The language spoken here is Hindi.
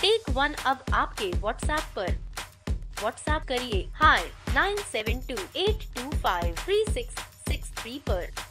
टेक वन अब आपके व्हाट्सएप पर। व्हाट्सएप करिए hi nine seven two eight two five three six six three पर।